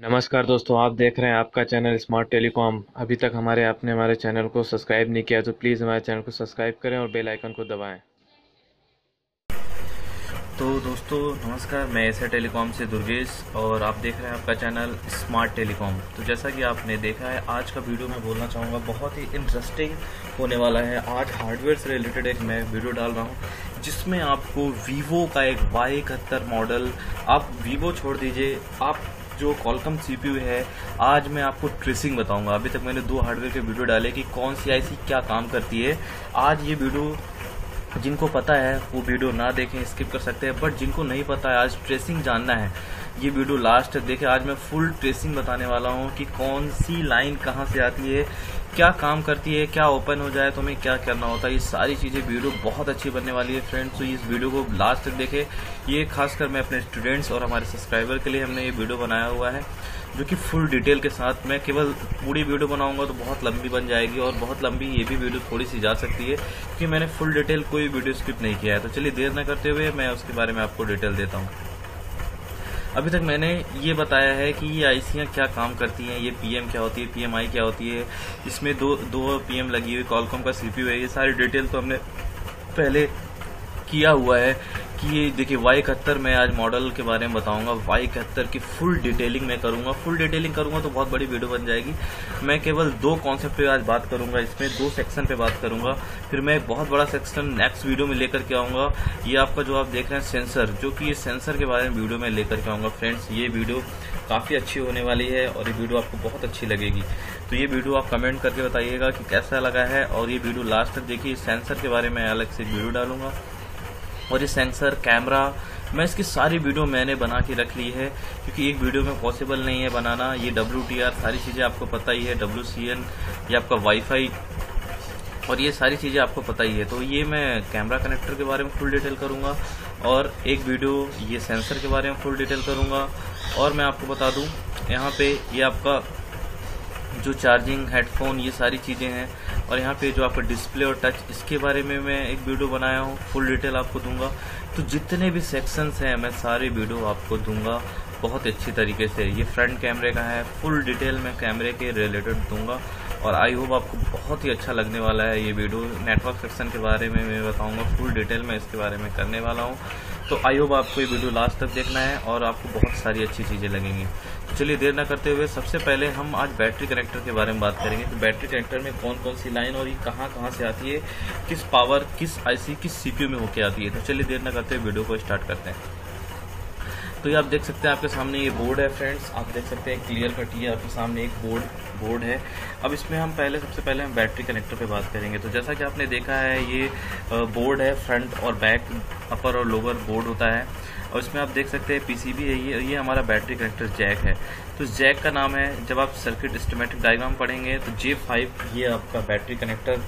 नमस्कार दोस्तों, आप देख रहे हैं आपका चैनल स्मार्ट टेलीकॉम अभी तक हमारे, आपने हमारे चैनल को सब्सक्राइब नहीं किया तो प्लीज़ हमारे चैनल को सब्सक्राइब करें और बेल आइकन को दबाएँ। तो दोस्तों, नमस्कार, मैं ऐसा टेलीकॉम से दुर्गेश और आप देख रहे हैं आपका चैनल स्मार्ट टेलीकॉम तो जैसा कि आपने देखा है, आज का वीडियो मैं बोलना चाहूँगा, बहुत ही इंटरेस्टिंग होने वाला है। आज हार्डवेयर से रिलेटेड एक मैं वीडियो डाल रहा हूँ, जिसमें आपको वीवो का एक वाई इकहत्तर मॉडल आप वीवो छोड़ दीजिए, आप जो कॉलकम सीपीयू है, आज मैं आपको ट्रेसिंग बताऊँगा। अभी तक मैंने दो हार्डवेयर के वीडियो डाले कि कौन सी आईसी क्या काम करती है। आज ये वीडियो जिनको पता है, वो वीडियो ना देखें स्किप कर सकते हैं। बट जिनको नहीं पता है, आज ट्रेसिंग जानना है। ये वीडियो लास्ट है। देखे, आज मैं फुल ट्रेसिंग बताने वाला हूँ कि कौन सी लाइन कहाँ से आती है, क्या काम करती है, क्या ओपन हो जाए तो हमें क्या करना होता है। ये सारी चीज़ें वीडियो बहुत अच्छी बनने वाली है फ्रेंड्स तो इस वीडियो को लास्ट तक देखे। ये खासकर मैं अपने स्टूडेंट्स और हमारे सब्सक्राइबर के लिए हमने ये वीडियो बनाया हुआ है, जो कि फुल डिटेल के साथ मैं केवल पूरी वीडियो बनाऊँगा तो बहुत लंबी बन जाएगी और बहुत लंबी ये भी वीडियो थोड़ी सी जा सकती है, क्योंकि मैंने फुल डिटेल कोई वीडियो स्किप नहीं किया है। तो चलिए देर न करते हुए मैं उसके बारे में आपको डिटेल देता हूँ। अभी तक मैंने ये बताया है कि ये आईसियाँ क्या काम करती हैं, ये पीएम क्या होती है पीएमआई क्या होती है, इसमें दो दो पीएम लगी हुई कॉलकॉम का सीपीयू है, ये सारी डिटेल तो हमने पहले किया हुआ है कि ये देखिए वाई इकहत्तर मैं आज मॉडल के बारे में बताऊँगा। वाई इकहत्तर की फुल डिटेलिंग मैं करूँगा। फुल डिटेलिंग करूँगा तो बहुत बड़ी वीडियो बन जाएगी। मैं केवल दो कॉन्सेप्ट पे आज बात करूँगा, इसमें दो सेक्शन पे बात करूँगा। फिर मैं एक बहुत बड़ा सेक्शन नेक्स्ट वीडियो में लेकर के आऊँगा। ये आपका जो आप देख रहे हैं सेंसर जो कि ये सेंसर के बारे में वीडियो में लेकर के आऊँगा। फ्रेंड्स ये वीडियो काफ़ी अच्छी होने वाली है और ये वीडियो आपको बहुत अच्छी लगेगी। तो ये वीडियो आप कमेंट करके बताइएगा कि कैसा लगा है और ये वीडियो लास्ट तक देखिए। सेंसर के बारे में अलग से वीडियो डालूँगा। और ये सेंसर कैमरा मैं इसकी सारी वीडियो मैंने बना के रख ली है, क्योंकि एक वीडियो में पॉसिबल नहीं है बनाना। ये डब्ल्यू सारी चीज़ें आपको पता ही है WCN ये आपका वाईफाई और ये सारी चीज़ें आपको पता ही है। तो ये मैं कैमरा कनेक्टर के बारे में फुल डिटेल करूँगा, और एक वीडियो ये सेंसर के बारे में फुल डिटेल करूँगा, और मैं आपको बता दूँ, यहाँ पे ये आपका जो चार्जिंग हेडफोन ये सारी चीज़ें हैं। और यहाँ पे जो आपका डिस्प्ले और टच इसके बारे में मैं एक वीडियो बनाया हूँ। फुल डिटेल आपको दूँगा। तो जितने भी सेक्शंस हैं, मैं सारे वीडियो आपको दूँगा। बहुत अच्छी तरीके से। ये फ्रंट कैमरे का है। फुल डिटेल मैं कैमरे के रिलेटेड दूँगा। और आई होप आपको बहुत ही अच्छा लगने वाला है ये वीडियो नेटवर्क सेक्शन के बारे में मैं बताऊँगा। फुल डिटेल में इसके बारे में करने वाला हूँ। तो आई होप आपको ये वीडियो लास्ट तक देखना है और आपको बहुत सारी अच्छी चीज़ें लगेंगी। चलिए देर ना करते हुए सबसे पहले हम आज बैटरी कनेक्टर के बारे में बात करेंगे तो बैटरी कनेक्टर में कौन कौन सी लाइन और ये कहाँ कहाँ से आती है, किस पावर, किस आईसी किस सीपीयू में होके आती है। तो चलिए देर ना करते हुए वीडियो को स्टार्ट करते हैं। तो ये आप देख सकते हैं आपके सामने ये बोर्ड है फ्रेंड्स। आप देख सकते हैं क्लियर कट ये आपके सामने एक बोर्ड बोर्ड है। अब इसमें हम पहले, सबसे पहले हम बैटरी कनेक्टर पे बात करेंगे। तो जैसा कि आपने देखा है, ये बोर्ड है फ्रंट और बैक, अपर और लोअर बोर्ड होता है। और इसमें आप देख सकते हैं पीसीबी है, ये ये हमारा बैटरी कनेक्टर जैक है। तो जैक का नाम है, जब आप सर्किट स्टोमेटिक डायग्राम पढ़ेंगे तो जे फाइव ये आपका बैटरी कनेक्टर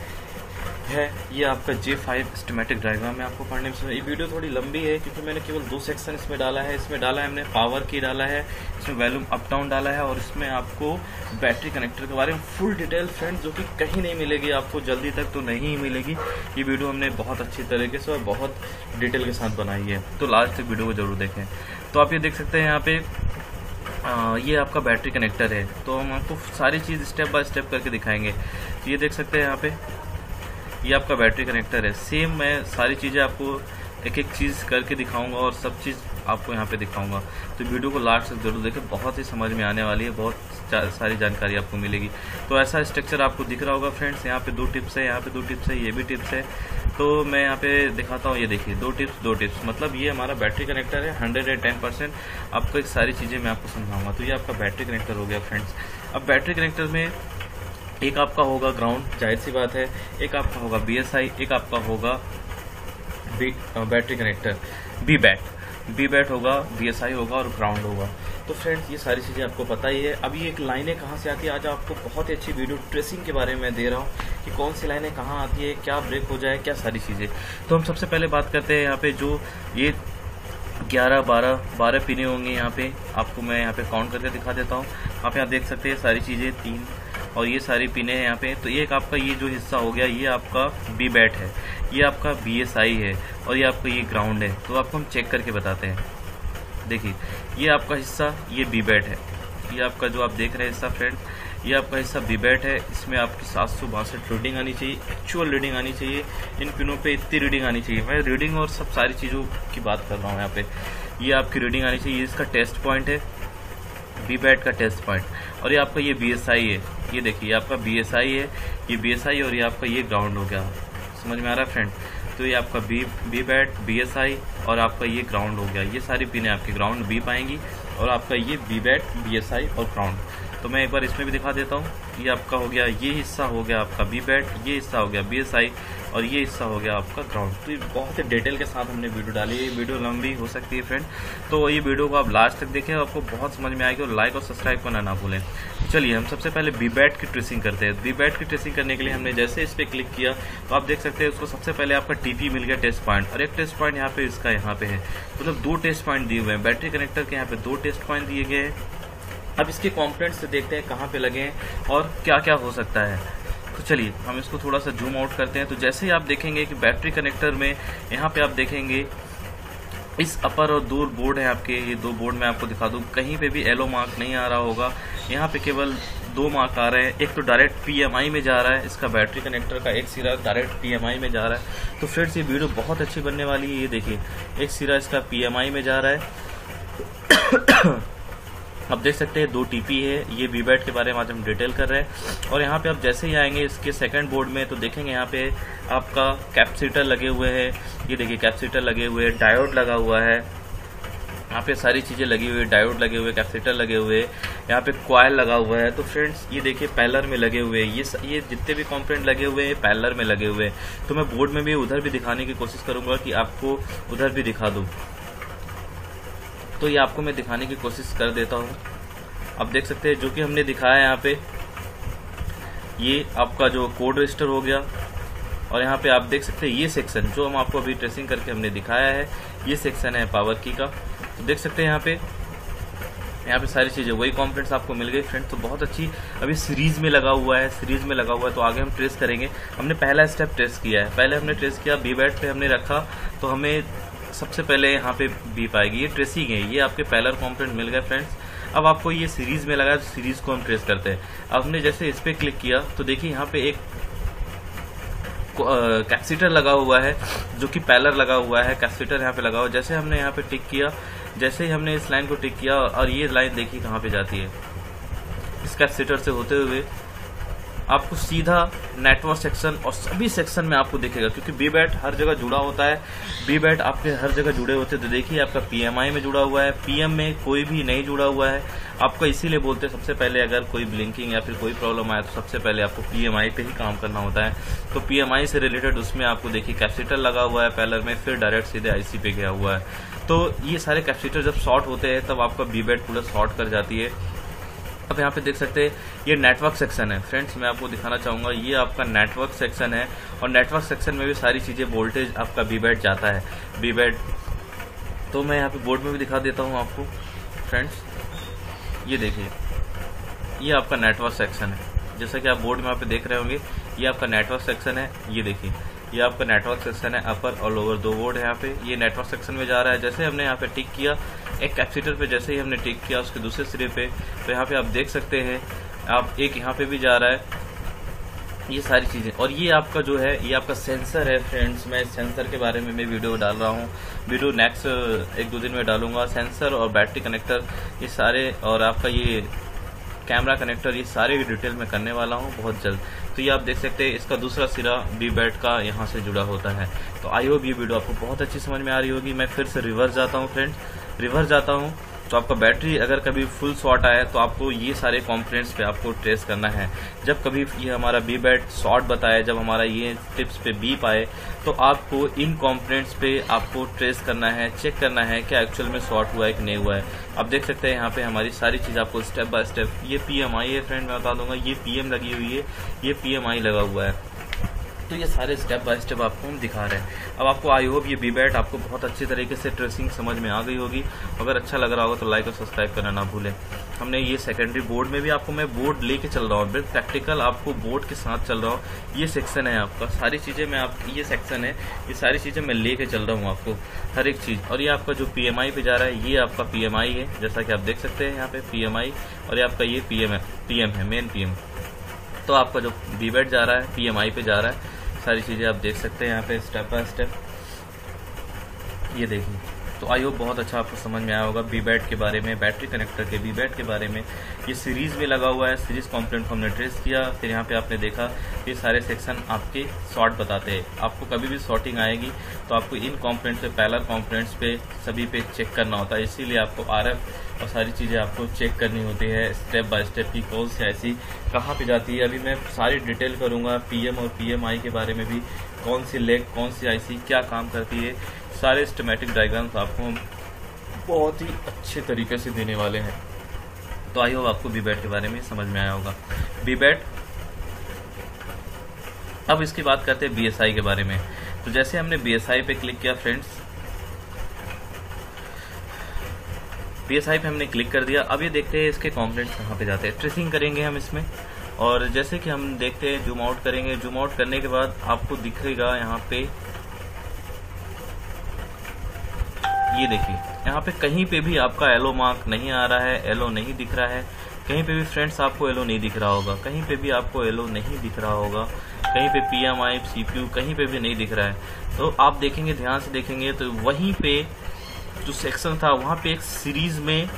है ये आपका जे फाइव स्टमेटिक डायग्राम है आपको पढ़ने में। ये वीडियो थोड़ी लंबी है क्योंकि मैंने केवल दो सेक्शन इसमें डाला है। इसमें डाला है हमने पावर की डाला है इसमें वैल्यूम अप डाउन डाला है और इसमें आपको बैटरी कनेक्टर के बारे में फुल डिटेल फ्रेंड जो कि कहीं नहीं मिलेगी आपको जल्दी तक तो नहीं मिलेगी। ये वीडियो हमने बहुत अच्छी तरीके से और बहुत डिटेल के साथ बनाई है। तो लास्ट तक वीडियो को ज़रूर देखें। तो आप ये देख सकते हैं यहाँ पे आ, ये आपका बैटरी कनेक्टर है। तो हम आपको सारी चीज़ स्टेप बाय स्टेप करके दिखाएँगे। तो ये देख सकते हैं यहाँ पे ये आपका बैटरी कनेक्टर है। सेम मैं सारी चीज़ें आपको एक एक चीज़ करके दिखाऊँगा और सब चीज़ आपको यहाँ पे दिखाऊँगा। तो वीडियो को लास्ट तक ज़रूर देखें। बहुत ही समझ में आने वाली है। बहुत सारी जानकारी आपको मिलेगी। तो ऐसा स्ट्रक्चर आपको दिख रहा होगा फ्रेंड्स यहाँ पे दो टिप्स है, यहाँ पे दो टिप्स है, ये भी टिप्स है। तो मैं यहाँ पे दिखाता हूँ, ये देखिए, दो टिप्स दो टिप्स मतलब ये हमारा बैटरी कनेक्टर है हंड्रेड एंड टेन परसेंट आपको एक सारी चीज़ें मैं आपको समझाऊँगा। तो ये आपका बैटरी कनेक्टर हो गया फ्रेंड्स अब बैटरी कनेक्टर में एक आपका होगा ग्राउंड ज़ाहिर सी बात है। एक आपका होगा बीएसआई एक आपका होगा battery connector B bat B bat होगा बीएसआई होगा और ग्राउंड होगा। तो फ्रेंड्स ये सारी चीज़ें आपको पता ही है। अभी एक लाइनें कहाँ से आती है? आज आपको बहुत ही अच्छी वीडियो ट्रेसिंग के बारे में दे रहा हूँ कि कौन सी लाइनें कहाँ आती है, क्या ब्रेक हो जाए, क्या सारी चीज़ें। तो हम सबसे पहले बात करते हैं यहाँ पे जो ये ग्यारह, बारह बारह पीने होंगे यहाँ पे। आपको मैं यहाँ पे काउंट करके दिखा देता हूँ। आप यहाँ देख सकते हैं सारी चीज़ें, तीन और ये सारी पिने हैं यहाँ पे। तो एक आपका ये जो हिस्सा हो गया, ये आपका बी बैट है। ये आपका बी एस आई है और ये आपका ये ग्राउंड है। तो आपको हम चेक करके बताते हैं। देखिए, ये आपका हिस्सा, ये बी बैट है। ये आपका जो आप देख रहे हैं हिस्सा फ्रेंड ये आपका हिस्सा बीबैट है। इसमें आपकी सात सौ बासठ रीडिंग आनी चाहिए एक्चुअल रीडिंग आनी चाहिए। इन पिनों पे इतनी रीडिंग आनी चाहिए। मैं रीडिंग और सब सारी चीज़ों की बात कर रहा हूँ यहाँ पे। ये आपकी रीडिंग आनी चाहिए। इसका टेस्ट पॉइंट है। बी बैट का टेस्ट पॉइंट और ये आपका ये BSI है। ये देखिए आपका BSI है, ये BSI और ये आपका ये ग्राउंड हो गया। समझ में आ रहा है फ्रेंड तो ये आपका B B bat B S I और आपका ये ग्राउंड हो गया। ये सारी पिने आपकी ग्राउंड बी पाएँगी और आपका ये B bat B S I और ग्राउंड तो मैं एक बार इसमें भी दिखा देता हूँ। ये आपका हो गया, ये हिस्सा हो गया आपका बी बैट ये हिस्सा हो गया बी एस आई और ये हिस्सा हो गया आपका ग्राउंड तो ये बहुत ही डिटेल के साथ हमने वीडियो डाली। ये वीडियो लंबी हो सकती है फ्रेंड तो ये वीडियो को आप लास्ट तक देखें आपको बहुत समझ में आएगी और लाइक और सब्सक्राइब करना ना भूलें। चलिए, हम सबसे पहले बी बैट की ट्रेसिंग करते हैं। बी बैट की ट्रेसिंग करने के लिए हमने जैसे इस पर क्लिक किया तो आप देख सकते हैं उसको सबसे पहले आपका टीपी मिल गया टेस्ट पॉइंट और एक टेस्ट पॉइंट यहाँ पे इसका यहाँ पे है। मतलब दो टेस्ट पॉइंट दिए हुए हैं। बैटरी कनेक्टर के यहाँ पे दो टेस्ट पॉइंट दिए गए हैं। अब इसके कॉम्पोनेंट्स देखते हैं कहाँ पे लगे हैं और क्या क्या हो सकता है। तो चलिए, हम इसको थोड़ा सा जूम आउट करते हैं। तो जैसे ही आप देखेंगे कि बैटरी कनेक्टर में, यहाँ पे आप देखेंगे, इस अपर और दूर बोर्ड है आपके। ये दो बोर्ड में आपको दिखा दूँ। कहीं पे भी एलो मार्क नहीं आ रहा होगा। यहाँ पे केवल दो मार्क आ रहे हैं। एक तो डायरेक्ट पीएमआई में जा रहा है, इसका बैटरी कनेक्टर का एक सिरा डायरेक्ट पीएमआई में जा रहा है। तो फ्रेंड्स ये वीडियो बहुत अच्छी बनने वाली है। ये देखिए, एक सिरा इसका पीएमआई में जा रहा है। आप देख सकते हैं दो टीपी है, ये वीबैट के बारे में आज हम डिटेल कर रहे हैं। और यहाँ पे आप जैसे ही आएँगे इसके सेकंड बोर्ड में तो देखेंगे यहाँ पे आपका कैप्सीटर लगे हुए हैं। ये देखिए कैप्सीटर लगे हुए हैं डायोड लगा हुआ है। यहाँ पे सारी चीज़ें लगी हुई है डायोड लगे हुए कैप्सीटर लगे हुए यहाँ पे क्वाइल लगा हुआ है। तो फ्रेंड्स ये देखिए पैलर में लगे हुए ये ये जितने भी कॉम्पोनेंट लगे हुए हैं पैलर में लगे हुए तो मैं बोर्ड में भी उधर भी दिखाने की कोशिश करूँगा कि आपको उधर भी दिखा दूँ। तो ये आपको मैं दिखाने की कोशिश कर देता हूँ। आप देख सकते हैं, जो कि हमने दिखाया है यहाँ पे, ये आपका जो कोड रजिस्टर हो गया। और यहाँ पे आप देख सकते हैं, ये सेक्शन जो हम आपको अभी ट्रेसिंग करके हमने दिखाया है, ये सेक्शन है पावर की का। तो देख सकते हैं यहाँ पे यहाँ पे सारी चीज़ें, वही कॉम्पोनेंट्स आपको मिल गई। फ्रेंड तो बहुत अच्छी अभी सीरीज़ में लगा हुआ है सीरीज़ में लगा हुआ है तो आगे हम ट्रेस करेंगे। हमने पहला स्टेप ट्रेस किया है। पहले हमने ट्रेस किया बी बैट पे हमने रखा तो हमें सबसे पहले यहाँ पे बी पाएगी। ये ट्रेसिंग है ये आपके पैलर कॉम्पोनेंट मिल गए फ्रेंड्स अब आपको ये सीरीज़ में लगा तो सीरीज़ को हम ट्रेस करते हैं। अब हमने जैसे इस पर क्लिक किया तो देखिए यहाँ पे एक कैपेसिटर लगा हुआ है, जो कि पैलर लगा हुआ है। कैपेसिटर यहाँ पे लगा हुआ जैसे हमने यहाँ पे टिक किया, जैसे ही हमने इस लाइन को टिक किया, और ये लाइन देखिए कहाँ पे जाती है। इस कैपेसिटर से होते हुए आपको सीधा नेटवर्क सेक्शन और सभी सेक्शन में आपको देखेगा, क्योंकि बी बैट हर जगह जुड़ा होता है। बी बैट आपके हर जगह जुड़े होते हैं। तो देखिए, आपका पीएमआई में जुड़ा हुआ है। पीएम में कोई भी नहीं जुड़ा हुआ है। आपको इसीलिए बोलते हैं, सबसे पहले अगर कोई ब्लिंकिंग या फिर कोई प्रॉब्लम आए तो सबसे पहले आपको पीएमआई पे ही काम करना होता है। तो पीएमआई से रिलेटेड उसमें आपको देखिए कैपेसिटर लगा हुआ है पैलर में, फिर डायरेक्ट सीधे आईसी पे गया हुआ है। तो ये सारे कैपेसिटर जब शॉर्ट होते हैं, तब आपका बी बैट पूरा शॉर्ट कर जाती है। आप यहाँ पे देख सकते हैं, ये नेटवर्क सेक्शन है। फ्रेंड्स मैं आपको दिखाना चाहूँगा, ये आपका नेटवर्क सेक्शन है और नेटवर्क सेक्शन में भी सारी चीज़ें वोल्टेज आपका बी बैट जाता है। बी बैट तो मैं यहाँ पे बोर्ड में भी दिखा देता हूँ आपको। फ्रेंड्स ये देखिए, ये आपका नेटवर्क सेक्शन है। जैसा कि आप बोर्ड में यहाँ पे देख रहे होंगे, ये आपका नेटवर्क सेक्शन है। ये देखिए, ये आपका नेटवर्क सेक्शन है अपर और लोअर दो बोर्ड है यहाँ पे। ये नेटवर्क सेक्शन में जा रहा है। जैसे हमने यहाँ पे टिक किया एक कैपेसिटर पे जैसे ही हमने टिक किया, उसके दूसरे सिरे पे तो यहाँ पे आप देख सकते हैं, आप एक यहाँ पे भी जा रहा है। ये सारी चीज़ें। और ये आपका जो है, ये आपका सेंसर है फ्रेंड्स मैं सेंसर के बारे में मैं वीडियो डाल रहा हूँ। वीडियो नेक्स्ट एक दो दिन में डालूँगा। सेंसर और बैटरी कनेक्टर ये सारे, और आपका ये कैमरा कनेक्टर ये सारे डिटेल में करने वाला हूँ बहुत जल्द। तो ये आप देख सकते हैं, इसका दूसरा सिरा बी बैट का यहाँ से जुड़ा होता है। तो आई होप ये वीडियो आपको बहुत अच्छी समझ में आ रही होगी। मैं फिर से रिवर्स जाता हूँ फ्रेंड्स रिवर्स जाता हूँ तो आपका बैटरी अगर कभी फुल शॉर्ट आए तो आपको ये सारे कॉम्पोनेंट्स पे आपको ट्रेस करना है। जब कभी ये हमारा बी बैट शॉर्ट बताए, जब हमारा ये टिप्स पे बी पाए तो आपको इन कॉम्पोनेंट्स पे आपको ट्रेस करना है चेक करना है क्या एक्चुअल में शॉर्ट हुआ है कि नहीं हुआ है। आप देख सकते हैं यहाँ पे हमारी सारी चीज़ आपको स्टेप बाय स्टेप ये पी है फ्रेंड मैं बता दूँगा, ये पीएम लगी हुई है, ये पीएमआई लगा हुआ है। तो ये सारे स्टेप बाय स्टेप आपको हम दिखा रहे हैं। अब आपको आई होप ये बी बैट आपको बहुत अच्छी तरीके से ट्रेसिंग समझ में आ गई होगी। अगर अच्छा लग रहा होगा तो लाइक और सब्सक्राइब करना ना भूलें। हमने ये सेकेंडरी बोर्ड में भी आपको, मैं बोर्ड लेके चल रहा हूँ। प्रैक्टिकल आपको बोर्ड के साथ चल रहा हूँ। ये सेक्शन है आपका। सारी चीज़ें मैं आप, ये सेक्शन है। ये सारी चीज़ें मैं लेके चल रहा हूँ आपको। हर एक चीज़। और ये आपका जो पीएमआई पे जा रहा है, ये आपका पीएमआई है। जैसा कि आप देख सकते हैं यहाँ पे पीएमआई और ये आपका ये पीएम है पी है मेन पीएम तो आपका जो डी जा रहा है पीएमआई पे जा रहा है। सारी चीज़ें आप देख सकते हैं यहाँ पे स्टेप बाय स्टेप ये देखिए। तो आई होप बहुत अच्छा आपको समझ में आया होगा बी बैट के बारे में बैटरी कनेक्टर के बी बैट के बारे में। ये सीरीज़ में लगा हुआ है सीरीज़ कॉम्पोनेंट को हमने ट्रेस किया, फिर यहाँ पे आपने देखा ये सारे सेक्शन आपके शॉर्ट बताते हैं। आपको कभी भी शॉर्टिंग आएगी तो आपको इन कॉम्पोनेंट पे पैलर कॉम्पोनेंट्स पे, सभी पे चेक करना होता है। इसीलिए आपको आर और सारी चीज़ें आपको चेक करनी होती है स्टेप बाय स्टेप की कौन सी ऐसी कहाँ पे जाती है। अभी मैं सारी डिटेल करूँगा पीएम और पीएमआई के बारे में भी, कौन सी लेग कौन सी आईसी क्या काम करती है। सारे स्टेमेटिक डायग्राम्स आपको बहुत ही अच्छे तरीके से देने वाले हैं। तो आई होप आपको बीबैट के बारे में समझ में आया होगा। बीबैट अब इसकी बात करते हैं बीएसआई के बारे में। तो जैसे हमने बीएसआई पे क्लिक किया फ्रेंड्स बीएसआई पे हमने क्लिक कर दिया। अब ये देखते हैं इसके कॉम्पोनेंट्स कहाँ पे जाते हैं। ट्रेसिंग करेंगे हम इसमें। और जैसे कि हम देखते हैं जूम आउट करेंगे। जूम आउट करने के बाद आपको दिखेगा यहाँ पे ये देखिए, यहाँ पे कहीं पे भी आपका एलो मार्क नहीं आ रहा है एलो नहीं दिख रहा है, कहीं पे भी फ्रेंड्स आपको एलो नहीं दिख रहा होगा, कहीं पे भी आपको एलो नहीं दिख रहा होगा, कहीं पे पी एम कहीं पे भी नहीं दिख रहा है। तो आप देखेंगे, ध्यान से देखेंगे तो वहीं पे जो सेक्शन था, वहाँ पे एक सीरीज़ में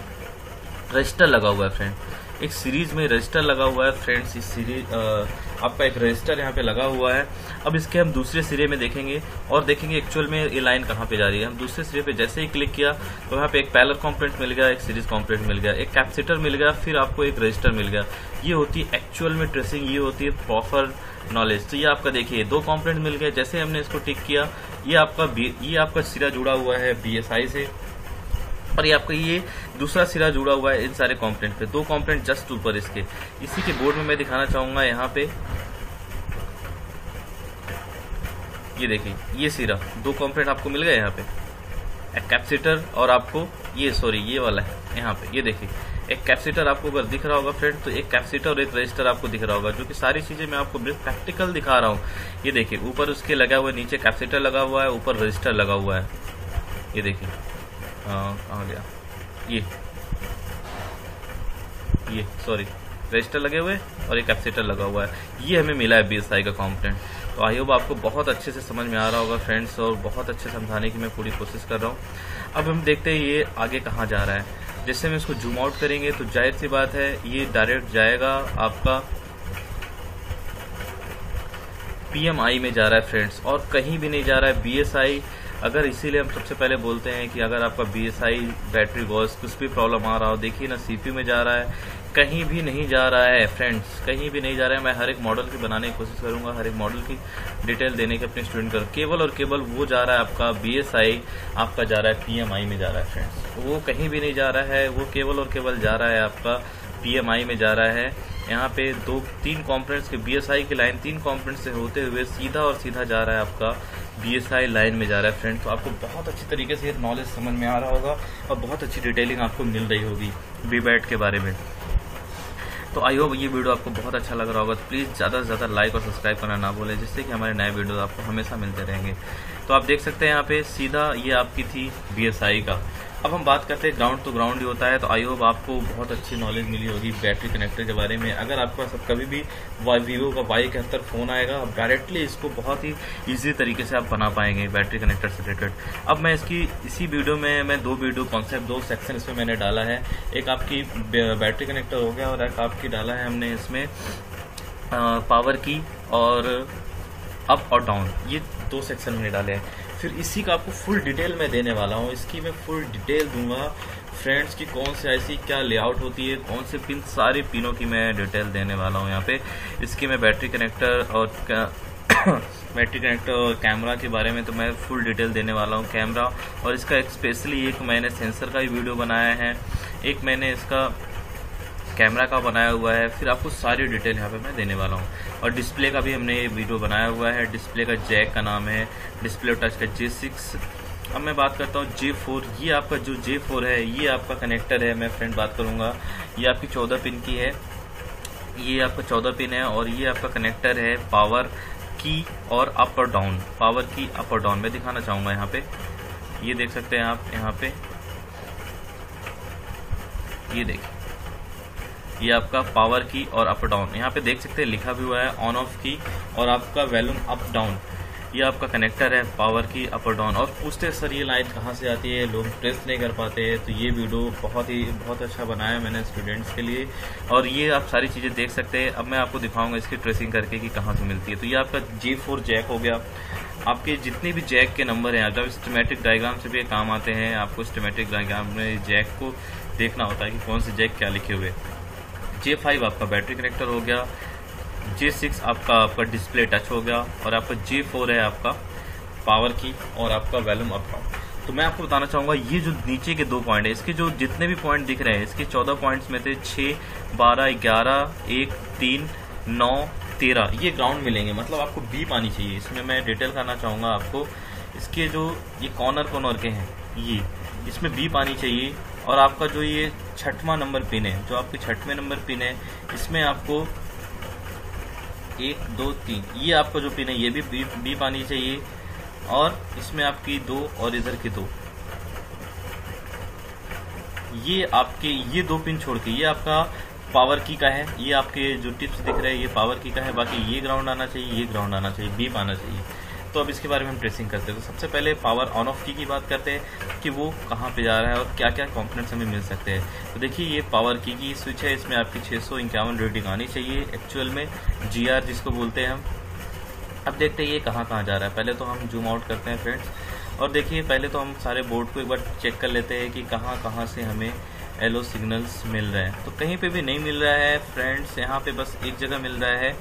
रजिस्टर लगा हुआ है फ्रेंड एक सीरीज़ में रजिस्टर लगा हुआ है फ्रेंड्स इस सीरीज़ आपका एक रजिस्टर यहाँ पे लगा हुआ है। अब इसके हम दूसरे सिरे में देखेंगे और देखेंगे एक्चुअल में ये लाइन कहाँ पे जा रही है। हम दूसरे सिरे पे जैसे ही क्लिक किया तो यहाँ पे एक पैलर कॉम्पोनेंट मिल गया, एक सीरीज़ कॉम्पोनेंट मिल गया, एक कैपेसिटर मिल गया, फिर आपको एक रजिस्टर मिल गया। ये होती है एक्चुअल में ट्रेसिंग ये होती है प्रॉपर नॉलेज तो ये आपका देखिए, दो कॉम्पोनेंट मिल गए। जैसे हमने इसको टिक किया, ये आपका ये आपका सिरा जुड़ा हुआ है बीएसआई से। और ये आपका ये दूसरा सिरा जुड़ा हुआ है इन सारे कॉम्पोनेंट पे। दो कॉम्पोनेंट जस्ट ऊपर इसके। इसी के बोर्ड में मैं दिखाना चाहूँगा यहाँ पे। ये देखिए, ये सिरा। दो कॉम्पोनेंट आपको मिल गए यहाँ पे। एक कैपेसिटर और आपको ये सॉरी ये वाला है, यहाँ पे। ये देखिए, एक कैपेसिटर आपको अगर दिख रहा होगा फ्रेंड तो एक कैपेसिटर और एक रजिस्टर आपको दिख रहा होगा, जो कि सारी चीज़ें मैं आपको प्रैक्टिकल दिखा रहा हूँ। ये देखिए, ऊपर उसके लगा हुआ है, नीचे कैपेसिटर लगा हुआ है, ऊपर रजिस्टर लगा हुआ है। ये देखिए कहाँ गया? ये। ये सॉरी रजिस्टर लगे हुए और एक कैपेसिटर लगा हुआ है। ये हमें मिला है बीएसआई का कॉम्पोनेंट तो आई होप आपको बहुत अच्छे से समझ में आ रहा होगा फ्रेंड्स और बहुत अच्छे समझाने की मैं पूरी कोशिश कर रहा हूँ। अब हम देखते हैं ये आगे कहाँ जा रहा है। जैसे हम इसको जूम आउट करेंगे तो ज़ाहिर सी बात है, ये डायरेक्ट जाएगा आपका पीएमआई में जा रहा है फ्रेंड्स और कहीं भी नहीं जा रहा है। बीएसआई अगर इसीलिए हम सबसे पहले बोलते हैं कि अगर आपका बीएसआई बैटरी वॉस कुछ भी प्रॉब्लम आ रहा हो देखिए ना सी में जा रहा है कहीं भी नहीं जा रहा है फ्रेंड्स कहीं भी नहीं जा रहा है मैं हर एक मॉडल की बनाने की कोशिश करूँगा हर एक मॉडल की डिटेल देने की अपने स्टूडेंट कर केवल और केवल वो जा रहा है आपका बीएसआई आपका जा रहा है पीएमआई में जा रहा है फ्रेंड्स वो कहीं भी नहीं जा रहा है वो केवल और केवल जा रहा है आपका पीएमआई में जा रहा है यहाँ पे दो तीन कॉम्पोनेंट्स के बीएसआई की लाइन तीन कॉम्पोनेंट से होते हुए सीधा और सीधा जा रहा है आपका बीएसआई लाइन में जा रहा है फ्रेंड तो आपको बहुत अच्छी तरीके से ये नॉलेज समझ में आ रहा होगा और बहुत अच्छी डिटेलिंग आपको मिल रही होगी बी बैट के बारे में। तो आई होप ये वीडियो आपको बहुत अच्छा लग रहा होगा। तो प्लीज़ ज़्यादा से ज़्यादा लाइक और सब्सक्राइब करना ना भूलें, जिससे कि हमारे नए वीडियो आपको हमेशा मिलते रहेंगे। तो आप देख सकते हैं यहाँ पे सीधा ये आपकी थी BSI का। अब हम बात करते हैं ग्राउंड टू ग्राउंड ही होता है तो आई होप आपको बहुत अच्छी नॉलेज मिली होगी बैटरी कनेक्टर के बारे में। अगर आपके पास कभी भी वीवो का वाई इकहत्तर फ़ोन आएगा, आप डायरेक्टली इसको बहुत ही ईजी तरीके से आप बना पाएँगे बैटरी कनेक्टर से रिलेटेड अब मैं इसकी, इसी वीडियो में, मैं दो वीडियो कॉन्सेप्ट दो सेक्शन इसमें मैंने डाला है। एक आपकी बैटरी कनेक्टर हो गया और एक आपकी डाला है हमने इसमें पावर की और अप और डाउन ये दो सेक्शन मैंने डाले हैं। फिर इसी का आपको फुल डिटेल मैं देने वाला हूँ। इसकी मैं फुल डिटेल दूँगा। फ्रेंड्स की कौन से ऐसी क्या लेआउट होती है, कौन से पिन सारे पिनों की मैं डिटेल देने वाला हूँ यहाँ पे। इसकी मैं बैटरी कनेक्टर और बैटरी कनेक्टर और कैमरा के बारे में तो मैं फुल डिटेल देने वाला हूँ कैमरा और इसका स्पेशली एक मैंने सेंसर का ही वीडियो बनाया है। एक मैंने इसका कैमरा का बनाया हुआ है। फिर आपको सारी डिटेल यहाँ पे मैं देने वाला हूँ। और डिस्प्ले का भी हमने ये वीडियो बनाया हुआ है। डिस्प्ले का जैक का नाम है। डिस्प्ले टच का जे सिक्स अब मैं बात करता हूँ जे फोर ये आपका जो जे फोर है, ये आपका कनेक्टर है। मैं फ्रेंड बात करूँगा। ये आपकी चौदह पिन की है। ये आपका चौदह पिन है और ये आपका कनेक्टर है पावर की और अप और डाउन पावर की अप और डाउन मैं दिखाना चाहूँगा यहाँ पे। ये देख सकते हैं आप यहाँ पे। ये देखिए ये आपका पावर की और अप डाउन यहाँ पे देख सकते हैं, लिखा भी हुआ है ऑन ऑफ़ की और आपका वैल्यूम अप डाउन ये आपका कनेक्टर है पावर की अप डाउन और पूछते सर, ये लाइट कहाँ से आती है? लोग प्रेस नहीं कर पाते हैं। तो ये वीडियो बहुत ही, बहुत अच्छा बनाया मैंने स्टूडेंट्स के लिए। और ये आप सारी चीज़ें देख सकते हैं। अब मैं आपको दिखाऊँगा इसकी ट्रेसिंग करके कि कहाँ से मिलती है। तो ये आपका जे फोर जैक हो गया। आपके जितने भी जैक के नंबर हैं, जब स्टेमेटिक डायग्राम से भी काम आते हैं, आपको स्टोमेटिक डायग्राम में जैक को देखना होता है कि कौन से जैक क्या लिखे हुए जे फाइव आपका बैटरी कनेक्टर हो गया जे सिक्स आपका आपका डिस्प्ले टच हो गया और आपका जे फोर है आपका पावर की और आपका वैल्यूम अप तो मैं आपको बताना चाहूँगा, ये जो नीचे के दो पॉइंट है, इसके जो जितने भी पॉइंट दिख रहे हैं, इसके चौदह पॉइंट्स में थे छः बारह, ग्यारह, एक, तीन, नौ, तेरह, ये ग्राउंड मिलेंगे। मतलब आपको बीप आनी चाहिए। इसमें मैं डिटेल करना चाहूँगा आपको। इसके जो ये कॉर्नर कॉर्नर के हैं, ये, इसमें बीप आनी चाहिए। और आपका जो ये छठवां नंबर पिन है, जो आपके छठवें नंबर पिन है, इसमें आपको एक, दो, तीन, ये आपका जो पिन है, ये भी बीप आनी चाहिए और इसमें आपकी दो और इधर की दो। ये आपके, ये दो पिन छोड़ के, ये आपका पावर की का है, ये आपके जो टिप्स दिख रहे हैं, ये पावर की का है, बाकी ये ग्राउंड आना चाहिए, ये ग्राउंड आना चाहिए बीप आना चाहिए। तो अब इसके बारे में हम ट्रेसिंग करते हैं। तो सबसे पहले पावर ऑन ऑफ़ की की बात करते हैं कि वो कहाँ पे जा रहा है और क्या क्या कंपोनेंट्स हमें मिल सकते हैं। तो देखिए, ये पावर की की स्विच है। इसमें आपकी छः सौ इक्यावन रेटिंग आनी चाहिए एक्चुअल में। जीआर जिसको बोलते हैं हम। अब देखते हैं ये कहाँ कहाँ जा रहा है। पहले तो हम जूम आउट करते हैं फ्रेंड्स और देखिए, पहले तो हम सारे बोर्ड को एक बार चेक कर लेते हैं कि कहाँ कहाँ से हमें एलो सिग्नल्स मिल रहे हैं। तो कहीं पे भी नहीं मिल रहा है फ्रेंड्स यहाँ पे बस एक जगह मिल रहा है।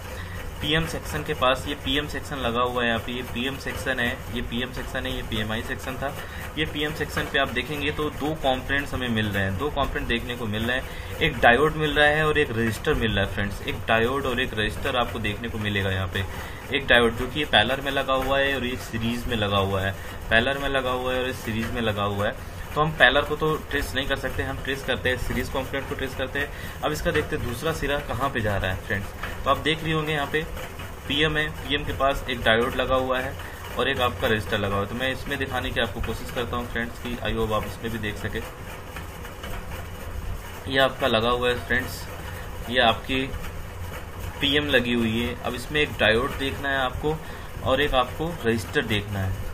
पीएम सेक्शन के पास ये पीएम सेक्शन लगा हुआ है यहाँ पे, ये पीएम सेक्शन है, ये पीएम सेक्शन है, ये पीएमआई सेक्शन था। ये पीएम सेक्शन पे आप देखेंगे तो दो कॉम्पोनेंट्स हमें मिल रहे हैं, दो कॉम्पोनेंट देखने को मिल रहे हैं। एक डायोड मिल रहा है और एक रजिस्टर मिल रहा है फ्रेंड्स एक डायोड और एक रजिस्टर आपको देखने को मिलेगा यहाँ पे। एक डायोड जो कि ये पैलर में लगा हुआ है और ये सीरीज़ में लगा हुआ है। पैलर में लगा हुआ है और इस सीरीज़ में लगा हुआ है। तो हम पैलर को तो ट्रेस नहीं कर सकते, हम ट्रेस करते हैं सीरीज़ कॉम्पोनेंट को ट्रेस करते हैं। अब इसका देखते हैं दूसरा सिरा कहाँ पे जा रहा है फ्रेंड्स तो आप देख लिए होंगे यहाँ पे पीएम है पीएम के पास एक डायोड लगा हुआ है और एक आपका रजिस्टर लगा हुआ है। तो मैं इसमें दिखाने की आपको कोशिश करता हूँ फ्रेंड्स की आई होप आप इसमें भी देख सके। ये आपका लगा हुआ है फ्रेंड्स ये आपकी पीएम लगी हुई है। अब इसमें एक डायोड देखना है आपको और एक आपको रजिस्टर देखना है।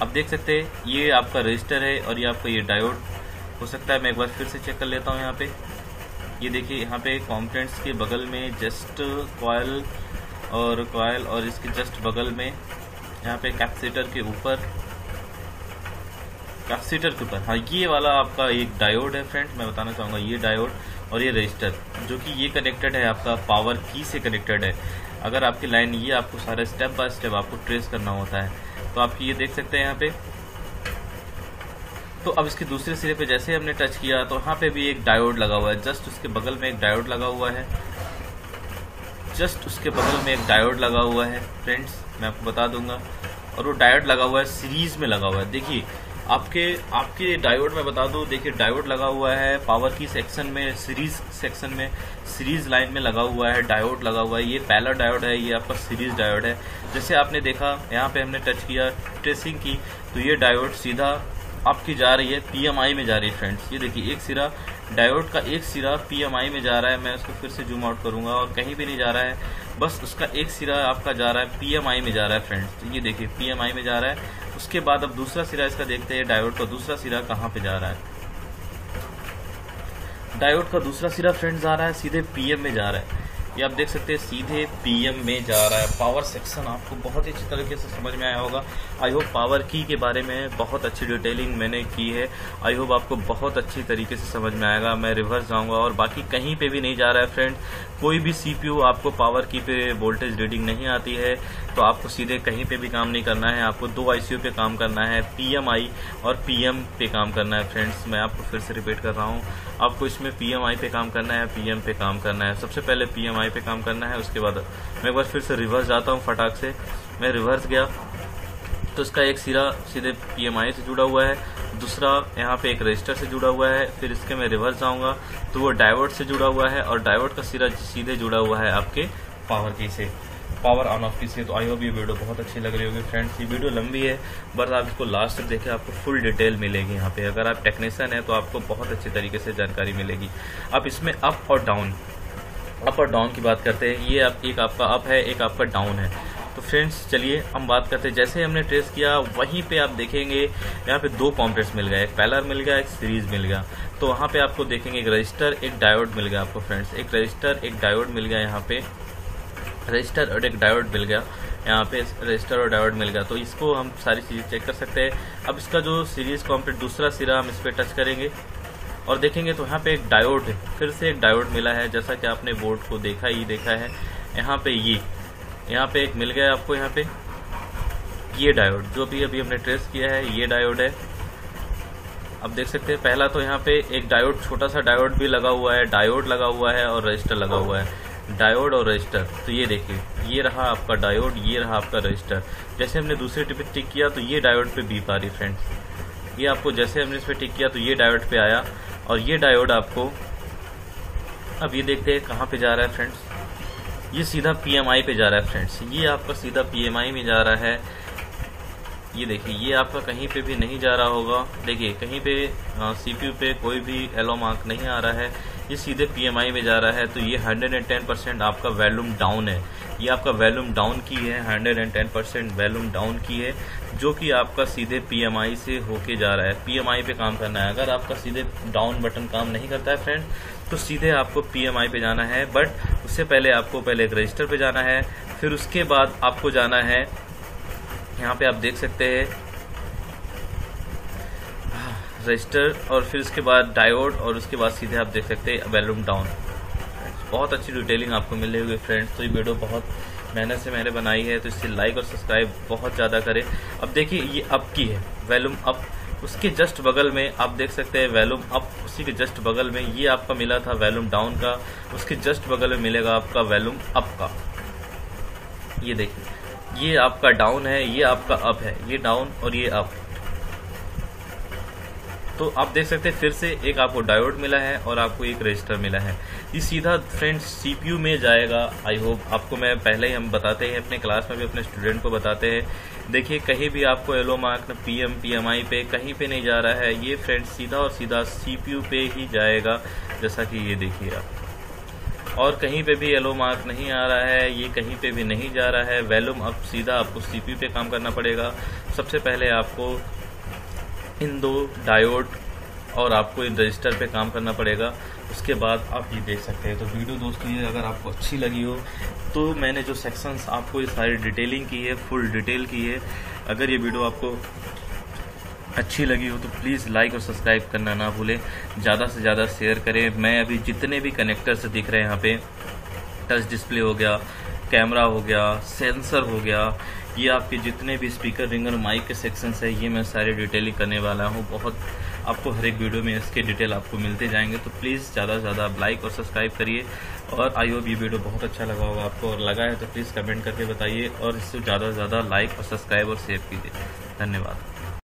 अब देख सकते हैं, ये आपका रजिस्टर है और ये आपका ये डायोड हो सकता है मैं एक बार फिर से चेक कर लेता हूँ यहाँ पे। ये देखिए, यहाँ पे कॉम्पोनेंट्स के बगल में जस्ट कॉयल और कॉयल और इसके जस्ट बगल में यहाँ पे कैपेसिटर के ऊपर। कैपेसिटर के ऊपर। हाँ ये वाला आपका एक डायोड है फ्रेंड मैं बताना चाहूँगा, ये डायोड और ये रजिस्टर जो कि ये कनेक्टेड है, आपका पावर की से कनेक्टेड है। अगर आपकी लाइन ये आपको सारे स्टेप बाय स्टेप आपको ट्रेस करना होता है तो आप ये देख सकते हैं यहाँ पे। तो अब इसके दूसरे सिरे पे जैसे हमने टच किया तो यहाँ पे भी एक डायोड लगा हुआ है। जस्ट उसके बगल में एक डायोड लगा हुआ है। जस्ट उसके बगल में एक डायोड लगा हुआ है फ्रेंड्स मैं आपको बता दूँगा। और वो डायोड लगा हुआ है सीरीज़ में लगा हुआ है। देखिए आपके आपके डायोड में बता दूँ, देखिए डायोड लगा हुआ है पावर की सेक्शन में सीरीज़ सेक्शन में सीरीज़ लाइन में लगा हुआ है डायोड लगा हुआ है, ये पहला डायोड है, ये आपका सीरीज़ डायोड है। जैसे आपने देखा, यहाँ पे हमने टच किया ट्रेसिंग की तो ये डायोड सीधा आपकी जा रही है पीएमआई में जा रही है फ्रेंड्स ये देखिए, एक सिरा डायोड का एक सिरा पीएमआई में जा रहा है, मैं उसको फिर से जूम आउट करूँगा और कहीं भी नहीं जा रहा है, बस उसका एक सिरा आपका जा रहा है पीएमआई में जा रहा है फ्रेंड्स ये देखिए पीएमआई में जा रहा है उसके बाद अब दूसरा सिरा इसका देखते हैं, डायोड का दूसरा सिरा कहाँ पे जा रहा है? डायोड का दूसरा सिरा फ्रेंड्स जा रहा है, सीधे पीएम में जा रहा है। ये आप देख सकते हैं, सीधे पीएम में जा रहा है। पावर सेक्शन आपको बहुत ही अच्छी तरीके से समझ में आया होगा। आई होप पावर की के बारे में बहुत अच्छी डिटेलिंग मैंने की है। आई होप आपको बहुत अच्छी तरीके से समझ में आएगा। मैं रिवर्स जाऊँगा और बाकी कहीं पे भी नहीं जा रहा है फ्रेंड। कोई भी सीपीयू आपको पावर की पे वोल्टेज रीडिंग नहीं आती है। तो आपको सीधे कहीं पे भी काम नहीं करना है, आपको दो आईसीयू पे काम करना है पीएमआई और पीएम पे काम करना है। फ्रेंड्स, मैं आपको फिर से रिपीट कर रहा हूँ। आपको इसमें पीएमआई पे काम करना है पीएम पे काम करना है। सबसे पहले पीएमआई पे काम करना है, उसके बाद मैं एक बार फिर से रिवर्स जाता हूँ फटाक से। मैं रिवर्स गया तो इसका एक सिरा सीधे पीएमआई से जुड़ा हुआ है। दूसरा यहाँ पे एक रजिस्टर से जुड़ा हुआ है, फिर इसके मैं रिवर्स जाऊँगा तो वो डायोड से जुड़ा हुआ है और डायोड का सिरा सीधे जुड़ा हुआ है आपके पावर की से। पावर ऑन ऑफ़ की से तो आई होप ये वीडियो बहुत अच्छी लग रही होगी। फ्रेंड्स ये वीडियो लंबी है, बस आप इसको लास्ट तक देखें, आपको फुल डिटेल मिलेगी यहाँ पे। अगर आप टेक्नीशियन है तो आपको बहुत अच्छी तरीके से जानकारी मिलेगी। अब इसमें अप और डाउन अप और डाउन की बात करते हैं। ये आप, एक आपका अप है, एक आपका डाउन है। तो फ्रेंड्स चलिए, हम बात करते हैं। जैसे हमने ट्रेस किया, वहीं पे आप देखेंगे, यहाँ पे दो कॉम्प्रेस मिल गया एक पैलर मिल गया, एक सीरीज़ मिल गया। तो वहाँ पे आपको देखेंगे एक रजिस्टर एक डायोड मिल गया आपको फ्रेंड्स एक रजिस्टर एक डायोड मिल गया यहाँ पे। रजिस्टर और एक डायोड मिल गया। यहाँ पे रजिस्टर और डायोड मिल गया। तो इसको हम सारी चीज़ें चेक कर सकते हैं। अब इसका जो सीरीज़ कॉम्प्लीट दूसरा सिरा हम इस पर टच करेंगे। और देखेंगे तो यहाँ पे एक डायोड है फिर से एक डायोड मिला है, जैसा कि आपने बोर्ड को देखा ही देखा है। यहाँ पे ये, यहाँ पे एक मिल गया आपको यहाँ पे। ये डायोड, जो भी अभी हमने ट्रेस किया है, ये डायोड है। अब देख सकते हैं, पहला तो यहाँ पे एक डायोड, छोटा सा डायोड भी लगा हुआ है, डायोड लगा हुआ है और रजिस्टर लगा हुआ है। डायोड और रजिस्टर। तो ये देखिए, ये रहा आपका डायोड, ये रहा आपका रजिस्टर। जैसे हमने दूसरे टिप टिक किया तो ये डायोड पे बीप आ रही फ्रेंड्स ये आपको जैसे हमने इस पर टिक किया तो ये डायोड पे आया। और ये डायोड आपको, अब ये देखते हैं कहाँ पे जा रहा है फ्रेंड्स ये सीधा पीएमआई पे जा रहा है फ्रेंड्स ये आपका सीधा पीएमआई में जा रहा है। ये देखिए, ये आपका कहीं पे भी नहीं जा रहा होगा। देखिए, कहीं पे सीपीयू पे कोई भी एलो मार्क नहीं आ रहा है। ये सीधे पीएमआई में जा रहा है तो ये 110 परसेंट आपका वैल्यूम डाउन है। ये आपका वैल्यूम डाउन की है 110 परसेंट वैल्यूम डाउन की है, जो कि आपका सीधे पीएमआई से होके जा रहा है। पीएमआई पे काम करना है। अगर आपका सीधे डाउन बटन काम नहीं करता है फ्रेंड तो सीधे आपको पीएमआई पे जाना है बट उससे पहले आपको पहले एक रजिस्टर पे जाना है, फिर उसके बाद आपको जाना है, यहाँ पे आप देख सकते हैं रजिस्टर और फिर उसके बाद डायोड और उसके बाद सीधे आप देख सकते हैं वैल्यूम डाउन बहुत अच्छी डिटेलिंग आपको मिले हुए फ्रेंड्स तो ये वीडियो बहुत मेहनत से मैंने बनाई है तो इससे लाइक और सब्सक्राइब बहुत ज़्यादा करें। अब देखिए, ये अप की है वैल्यूम अप उसके जस्ट बगल में आप देख सकते हैं वैल्यूम अप उसी के जस्ट बगल में ये आपका मिला था वैल्यूम डाउन का, उसके जस्ट बगल में मिलेगा आपका वैल्यूम अप का। ये देखिए, ये आपका डाउन है, ये आपका अप है, ये डाउन और ये अप तो आप देख सकते हैं, फिर से एक आपको डायोड मिला है और आपको एक रजिस्टर मिला है। ये सीधा फ्रेंड्स सीपीयू में जाएगा। आई होप आपको मैं पहले ही हम बताते हैं, अपने क्लास में भी अपने स्टूडेंट को बताते हैं। देखिए, कहीं भी आपको yellow mark P M P M I पे कहीं पे नहीं जा रहा है। ये फ्रेंड्स सीधा और सीधा सीपीयू पे ही जाएगा, जैसा कि ये देखिए आप। और कहीं पे भी येलो मार्क नहीं आ रहा है, ये कहीं पे भी नहीं जा रहा है। वैल्यूम अब सीधा आपको सीपीयू पे काम करना पड़ेगा। सबसे पहले आपको इन दो डायोड और आपको इन रजिस्टर पे काम करना पड़ेगा। उसके बाद आप ये देख सकते हैं। तो वीडियो दोस्तों, ये अगर आपको अच्छी लगी हो तो मैंने जो सेक्शंस आपको ये सारी डिटेलिंग की है फुल डिटेल की है, अगर ये वीडियो आपको अच्छी लगी हो तो प्लीज़ लाइक और सब्सक्राइब करना ना भूलें। ज़्यादा से ज़्यादा शेयर करें। मैं अभी जितने भी कनेक्टर्स दिख रहे हैं यहाँ पे टच डिस्प्ले हो गया कैमरा हो गया सेंसर हो गया ये आपके जितने भी स्पीकर रिंग और माइक के सेक्शंस है, ये मैं सारे डिटेलिंग करने वाला हूँ। बहुत आपको हर एक वीडियो में इसके डिटेल आपको मिलते जाएँगे। तो प्लीज़ ज़्यादा से ज़्यादा आप लाइक और सब्सक्राइब करिए। और आई होप ये वीडियो बहुत अच्छा लगा होगा आपको। और लगा है तो प्लीज़ कमेंट करके बताइए। और इससे ज़्यादा से ज़्यादा लाइक और सब्सक्राइब और शेयर कीजिए। धन्यवाद।